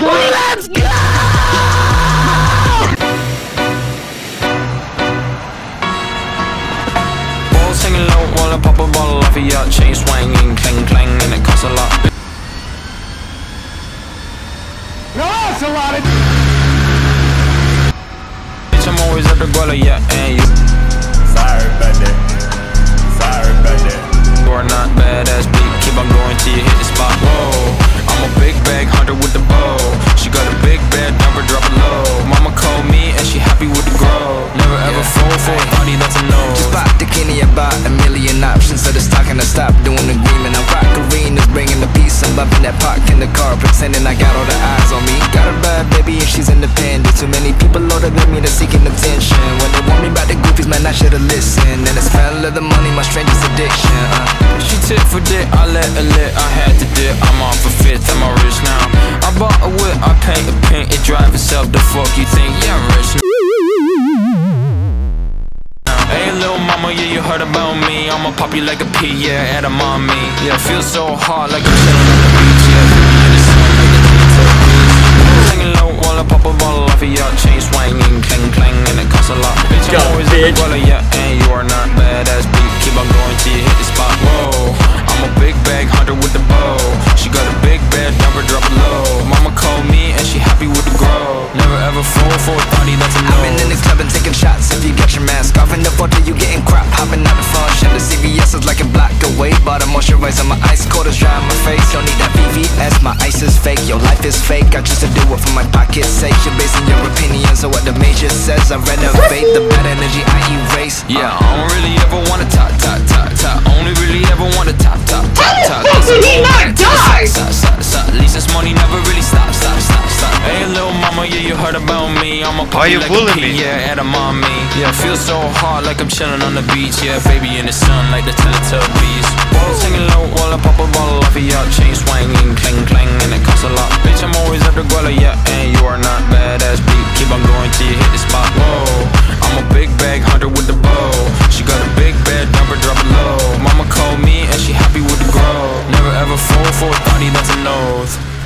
Let's go! Ball singing low while I pop a bottle off of your chain swinging, clang clang, and it costs a lot. No, it's a lot of. Bitch, I'm always at the guala, yeah, and you. For a thotty that's a no. Just bought the Kenny, I bought a million options. So the stock and I stopped doing agreement. I rock arenas, bringing the peace. I'm loving that park in the car, pretending I got all the eyes on me. Got a bad baby and she's independent. Too many people older than me that's seeking attention. When they want me about the goofies, man, I should've listened. And the smell of the money, my strangest addiction. Uh. She tit for dick, I let her lit, I had to dip. I'm off a fifth, I'm rich now. I bought a whip, I paint a pink, it drive itself. The fuck you think? Yeah, I'm rich now. Heard about me. I'ma pop you like a pea, yeah, at a mommy. Yeah, feel so hot like I'm chilling on the beach, yeah. Feel the sun like Teletubbies. Singing low while I pop a bottle off of your chain swinging, clang clang, and it costs a lot. Bitch, I'm Go, always at the bitch. guala, yeah, and you are not badass beat. Keep on going till you hit the spot. Whoa, I'm a big bag hunter with the bow. She got a big bed, number drop it low. Mama called me and she happy with the grow. Never ever fall for a thotty that's a no. I'm my ice cold is dry on my face. Don't need that VVS. My ice is fake. Your life is fake. I just to do it for my pocket's sake. You're basing your opinions on what the major says. I renovate the bad energy I erase. Yeah, I don't really ever wanna top, top, top, top. Only really ever you heard about me? I'm a party Why you like bullying me? Yeah, at a mommy. Yeah, feel so hot like I'm chilling on the beach. Yeah, baby in the sun like the Teletubbies. Balls hanging low while I pop a bottle off of your chain swinging, clang clang, and it costs a lot. Bitch, I'm always at the guala, yeah, and you are not badass beat. Keep on going till you hit the spot. Whoa, I'm a big bag hunter with the bow. She got a big bed, number drop it low. Mama called me and she happy with the grow. Never ever fall for a thotty, that's a nose.